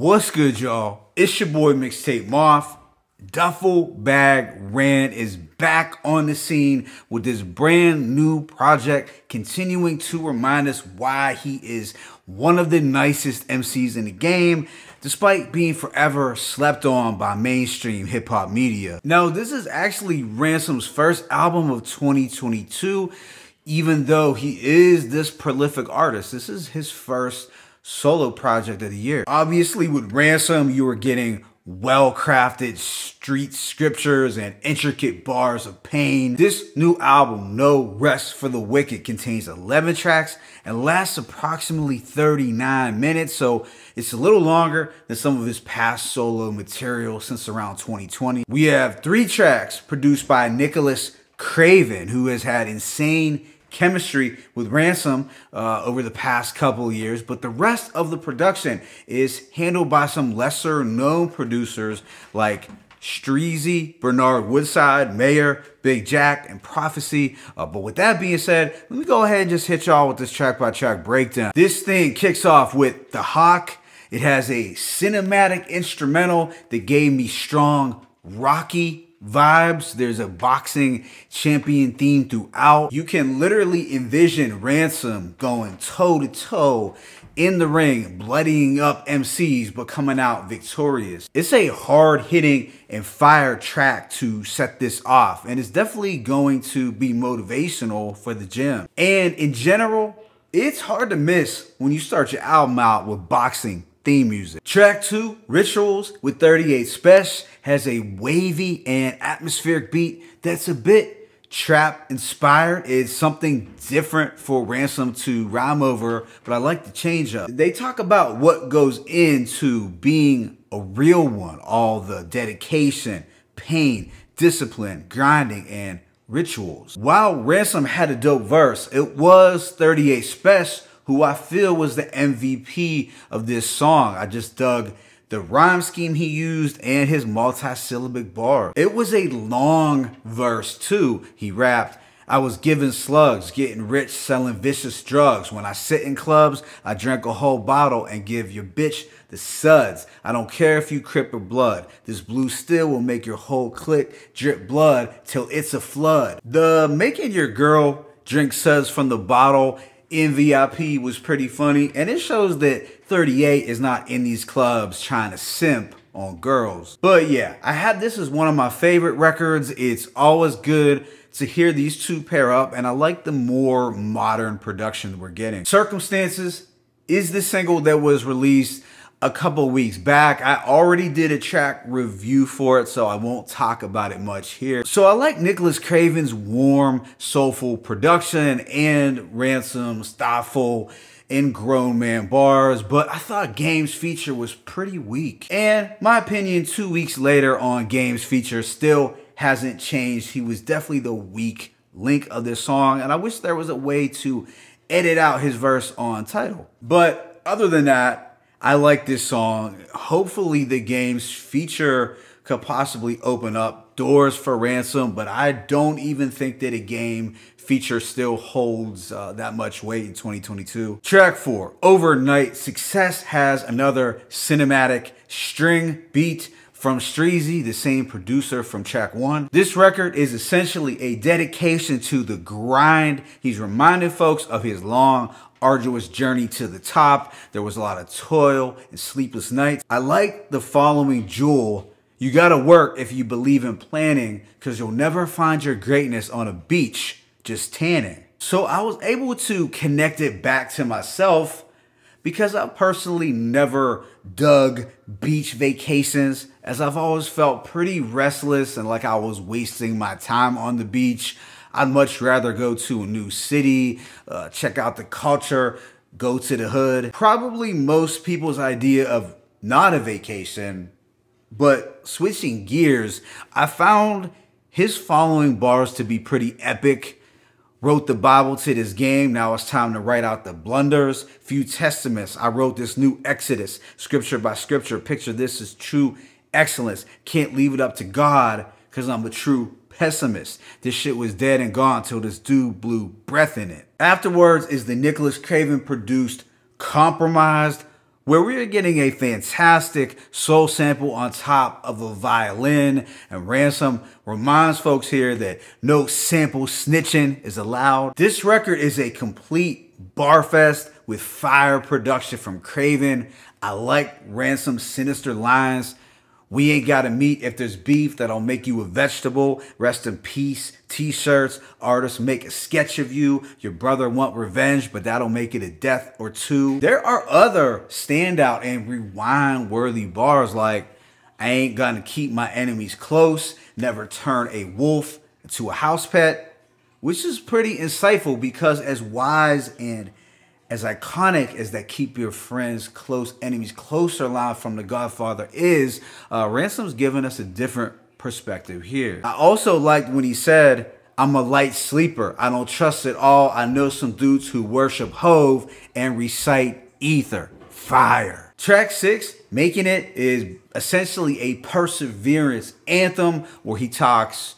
What's good, y'all? It's your boy Mixtape Moth. Duffel Bag Ran is back on the scene with this brand new project, continuing to remind us why he is one of the nicest MCs in the game, despite being forever slept on by mainstream hip hop media. Now, this is actually Ransom's first album of 2022, even though he is this prolific artist. This is his first solo project of the year. Obviously, with Ransom, you were getting well crafted street scriptures and intricate bars of pain. This new album, No Rest for the Wicked, contains 11 tracks and lasts approximately 39 minutes, so it's a little longer than some of his past solo material since around 2020. We have three tracks produced by Nicholas Craven, who has had insane chemistry with Ransom uh, over the past couple years, but the rest of the production is handled by some lesser known producers like Streezy, Bernard Woodside, Mayor, Big Jack, and Prophecy. Uh, but with that being said, let me go ahead and just hit y'all with this track by track breakdown. This thing kicks off with The Hawk. It has a cinematic instrumental that gave me strong, rocky vibes. There's a boxing champion theme throughout. You can literally envision Ransom going toe to toe in the ring, bloodying up MCs, but coming out victorious. It's a hard hitting and fire track to set this off, and it's definitely going to be motivational for the gym. And in general, it's hard to miss when you start your album out with boxing theme music. Track 2, Rituals with 38 Spesh, has a wavy and atmospheric beat that's a bit trap inspired. It's something different for Ransom to rhyme over, but I like the change up. They talk about what goes into being a real one, all the dedication, pain, discipline, grinding, and rituals. While Ransom had a dope verse, it was 38 Spesh who I feel was the MVP of this song. I just dug the rhyme scheme he used and his multi-syllabic bar. It was a long verse too. He rapped, I was given slugs, getting rich, selling vicious drugs. When I sit in clubs, I drink a whole bottle and give your bitch the suds. I don't care if you crip or blood. This blue still will make your whole clique drip blood till it's a flood. The making your girl drink suds from the bottle in VIP was pretty funny, and it shows that 38 is not in these clubs trying to simp on girls. But yeah, I had this as one of my favorite records. It's always good to hear these two pair up, and I like the more modern production we're getting. Circumstances is the single that was released a couple weeks back. I already did a track review for it, so I won't talk about it much here. So I like Nicholas Craven's warm, soulful production and Ransom's thoughtful and grown man bars, but I thought Game's feature was pretty weak. And my opinion, two weeks later on Game's feature still hasn't changed. He was definitely the weak link of this song, and I wish there was a way to edit out his verse on title. But other than that, I like this song. Hopefully, the game's feature could possibly open up doors for Ransom, but I don't even think that a game feature still holds uh, that much weight in 2022. Track 4, Overnight Success has another cinematic string beat from Streezy, the same producer from track one. This record is essentially a dedication to the grind. He's reminding folks of his long, arduous journey to the top. There was a lot of toil and sleepless nights. I like the following jewel. You gotta work if you believe in planning because you'll never find your greatness on a beach just tanning. So I was able to connect it back to myself because I personally never dug beach vacations as I've always felt pretty restless and like I was wasting my time on the beach. I'd much rather go to a new city, uh, check out the culture, go to the hood. Probably most people's idea of not a vacation, but switching gears, I found his following bars to be pretty epic. Wrote the Bible to this game. Now it's time to write out the blunders. Few testaments. I wrote this new Exodus, scripture by scripture. Picture this is true excellence. Can't leave it up to God because I'm a true pessimist. This shit was dead and gone till this dude blew breath in it. Afterwards is the Nicholas Craven produced Compromised where we are getting a fantastic soul sample on top of a violin. And Ransom reminds folks here that no sample snitching is allowed. This record is a complete bar fest with fire production from Craven. I like Ransom's sinister lines we ain't got to meet if there's beef that'll make you a vegetable. Rest in peace. T-shirts. Artists make a sketch of you. Your brother want revenge, but that'll make it a death or two. There are other standout and rewind worthy bars like I ain't gonna keep my enemies close. Never turn a wolf into a house pet, which is pretty insightful because as wise and as iconic as that keep your friends close, enemies closer line from The Godfather is, uh, Ransom's giving us a different perspective here. I also liked when he said, I'm a light sleeper. I don't trust it all. I know some dudes who worship Hove and recite ether. Fire. Track six, Making It, is essentially a perseverance anthem where he talks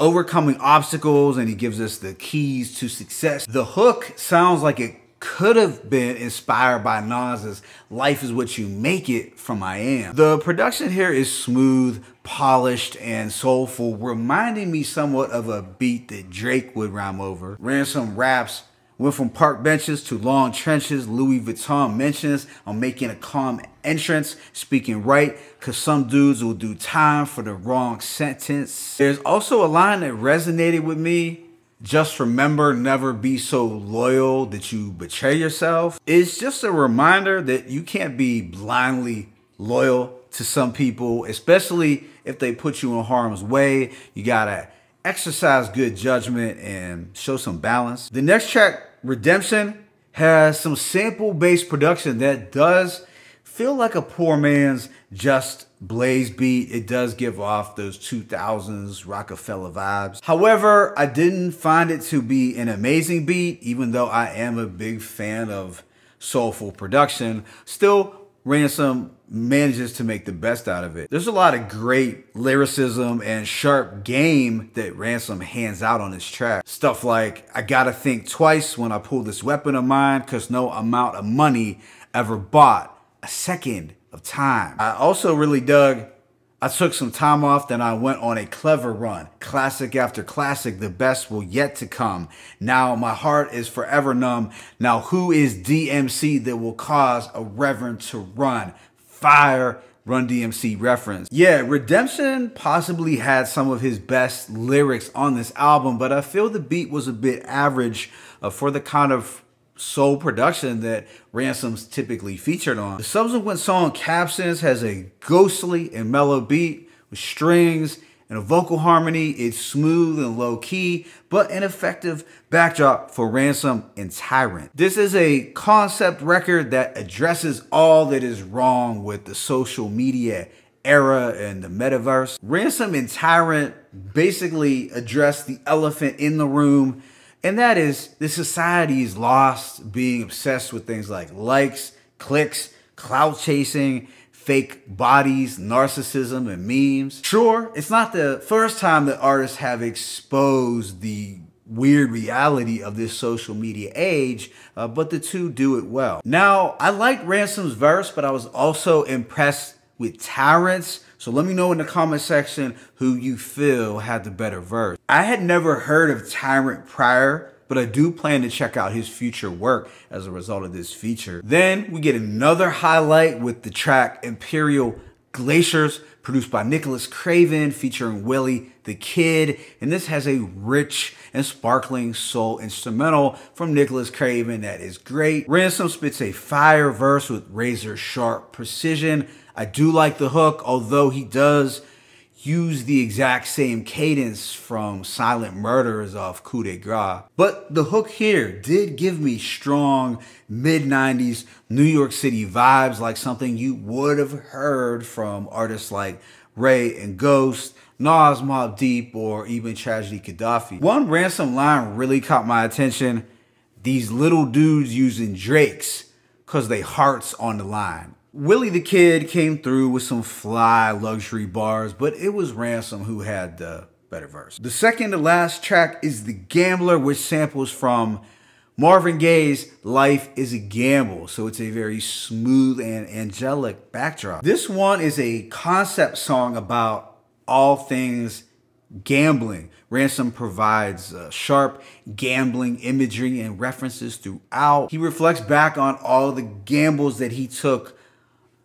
overcoming obstacles and he gives us the keys to success. The hook sounds like it could have been inspired by Nas's Life is What You Make It from I Am. The production here is smooth, polished, and soulful, reminding me somewhat of a beat that Drake would rhyme over. Ransom raps Went from park benches to long trenches. Louis Vuitton mentions I'm making a calm entrance, speaking right, cause some dudes will do time for the wrong sentence. There's also a line that resonated with me just remember never be so loyal that you betray yourself. It's just a reminder that you can't be blindly loyal to some people, especially if they put you in harm's way. You gotta exercise good judgment and show some balance. The next track, Redemption, has some sample based production that does feel like a poor man's just blaze beat. It does give off those 2000s Rockefeller vibes. However, I didn't find it to be an amazing beat, even though I am a big fan of soulful production. Still, Ransom manages to make the best out of it. There's a lot of great lyricism and sharp game that Ransom hands out on this track. Stuff like, I gotta think twice when I pull this weapon of mine, cause no amount of money ever bought a second of time. I also really dug I took some time off, then I went on a clever run. Classic after classic, the best will yet to come. Now my heart is forever numb. Now who is DMC that will cause a reverend to run? Fire Run DMC reference. Yeah, Redemption possibly had some of his best lyrics on this album, but I feel the beat was a bit average uh, for the kind of soul production that Ransom's typically featured on. The subsequent song Captions has a ghostly and mellow beat with strings and a vocal harmony. It's smooth and low key, but an effective backdrop for Ransom and Tyrant. This is a concept record that addresses all that is wrong with the social media era and the metaverse. Ransom and Tyrant basically address the elephant in the room and that is the society is lost being obsessed with things like likes, clicks, clout chasing, fake bodies, narcissism, and memes. Sure, it's not the first time that artists have exposed the weird reality of this social media age, uh, but the two do it well. Now, I liked Ransom's verse, but I was also impressed with Tyrant's so let me know in the comment section who you feel had the better verse. I had never heard of Tyrant prior, but I do plan to check out his future work as a result of this feature. Then we get another highlight with the track Imperial Glaciers, produced by Nicholas Craven, featuring Willie the Kid. And this has a rich and sparkling soul instrumental from Nicholas Craven that is great. Ransom spits a fire verse with razor sharp precision. I do like the hook, although he does use the exact same cadence from Silent Murders off Coup de Grace. But the hook here did give me strong mid 90s New York City vibes, like something you would have heard from artists like Rae and Ghost, Nas Mobb Deep, or even Tragedy Khadafi. One ransom line really caught my attention. These little dudes using Drakes because they hearts on the line. Willie the Kid came through with some fly luxury bars, but it was Ransom who had the better verse. The second to last track is The Gambler, which samples from Marvin Gaye's Life is a Gamble, so it's a very smooth and angelic backdrop. This one is a concept song about all things gambling. Ransom provides uh, sharp gambling imagery and references throughout. He reflects back on all the gambles that he took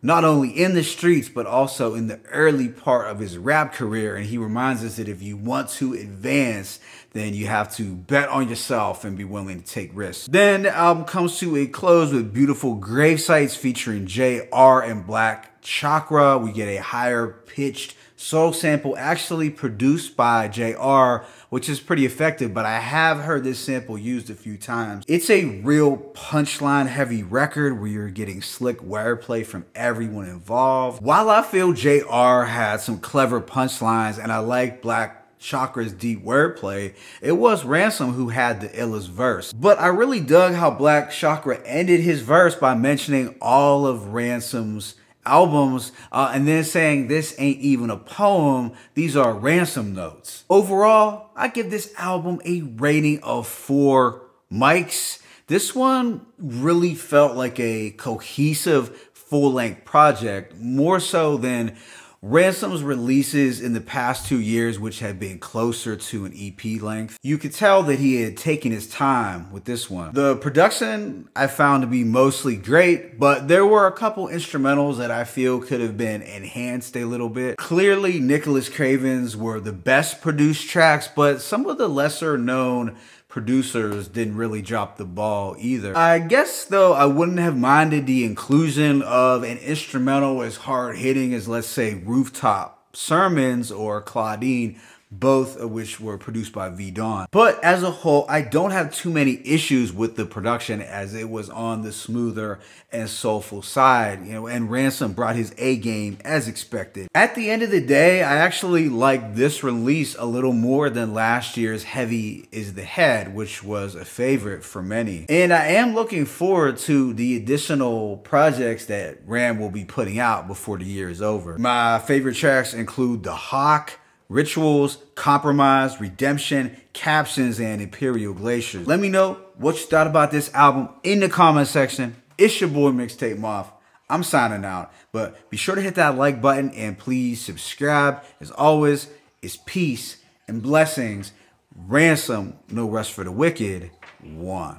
not only in the streets, but also in the early part of his rap career. And he reminds us that if you want to advance, then you have to bet on yourself and be willing to take risks. Then the album comes to a close with beautiful grave sites featuring JR and Black Chakra. We get a higher pitched soul sample actually produced by JR, which is pretty effective, but I have heard this sample used a few times. It's a real punchline heavy record where you're getting slick wordplay from everyone involved. While I feel JR had some clever punchlines and I like Black Chakra's deep wordplay, it was Ransom who had the illest verse. But I really dug how Black Chakra ended his verse by mentioning all of Ransom's albums uh, and then saying this ain't even a poem, these are ransom notes. Overall, I give this album a rating of four mics. This one really felt like a cohesive full length project, more so than Ransom's releases in the past two years, which had been closer to an EP length, you could tell that he had taken his time with this one. The production I found to be mostly great, but there were a couple instrumentals that I feel could have been enhanced a little bit. Clearly, Nicholas Craven's were the best produced tracks, but some of the lesser known producers didn't really drop the ball either. I guess though I wouldn't have minded the inclusion of an instrumental as hard hitting as let's say Rooftop Sermons or Claudine both of which were produced by V Don. But as a whole, I don't have too many issues with the production as it was on the smoother and soulful side, you know, and Ransom brought his A game as expected. At the end of the day, I actually like this release a little more than last year's Heavy is the Head, which was a favorite for many. And I am looking forward to the additional projects that Ran will be putting out before the year is over. My favorite tracks include The Hawk, Rituals, Compromise, Redemption, Captions, and Imperial Glaciers. Let me know what you thought about this album in the comment section. It's your boy Mixtape Moth. I'm signing out, but be sure to hit that like button and please subscribe. As always, it's peace and blessings. Ransom, no rest for the wicked. One.